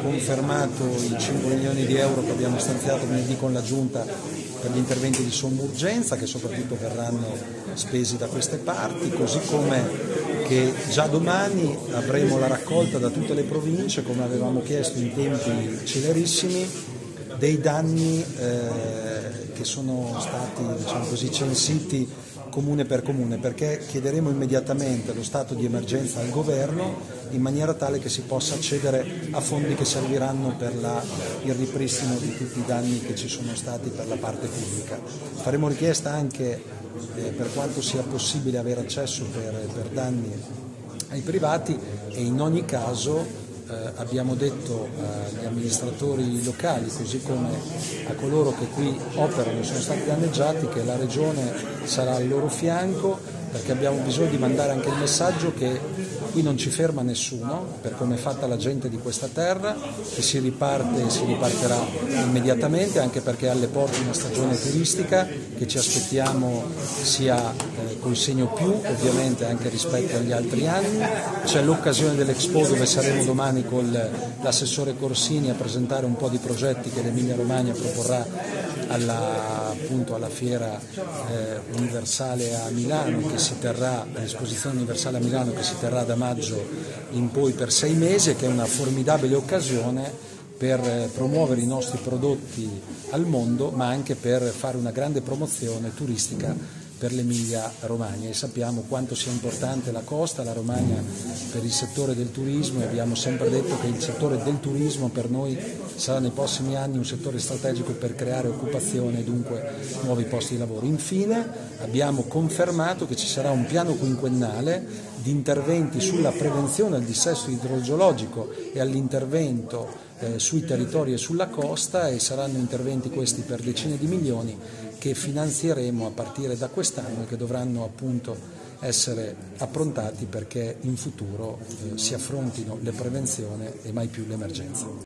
confermato i 5 milioni di euro che abbiamo stanziato venerdì con la Giunta per gli interventi di somma urgenza che soprattutto verranno spesi da queste parti, così come che già domani avremo la raccolta da tutte le province, come avevamo chiesto in tempi celerissimi, dei danni eh, che sono stati diciamo così, censiti comune per comune, perché chiederemo immediatamente lo stato di emergenza al governo in maniera tale che si possa accedere a fondi che serviranno per la, il ripristino di tutti i danni che ci sono stati per la parte pubblica. Faremo richiesta anche eh, per quanto sia possibile avere accesso per, per danni ai privati e in ogni caso eh, abbiamo detto agli amministratori locali, così come a coloro che qui operano e sono stati danneggiati, che la Regione sarà al loro fianco perché abbiamo bisogno di mandare anche il messaggio che qui non ci ferma nessuno per come è fatta la gente di questa terra, che si riparte e si riparterà immediatamente anche perché alle porte una stagione turistica che ci aspettiamo sia eh, col segno più ovviamente anche rispetto agli altri anni, c'è l'occasione dell'Expo dove saremo domani con l'assessore Corsini a presentare un po' di progetti che l'Emilia Romagna proporrà alla, appunto, alla fiera eh, universale a Milano che si terrà, l'esposizione universale a Milano che si terrà da maggio in poi per sei mesi che è una formidabile occasione per eh, promuovere i nostri prodotti al mondo ma anche per fare una grande promozione turistica per l'Emilia Romagna. E sappiamo quanto sia importante la costa, la Romagna per il settore del turismo e abbiamo sempre detto che il settore del turismo per noi sarà nei prossimi anni un settore strategico per creare occupazione e dunque nuovi posti di lavoro. Infine abbiamo confermato che ci sarà un piano quinquennale di interventi sulla prevenzione del dissesto idrogeologico e all'intervento eh, sui territori e sulla costa e saranno interventi questi per decine di milioni che finanzieremo a partire da quest'anno e che dovranno appunto essere approntati perché in futuro eh, si affrontino le prevenzioni e mai più l'emergenza.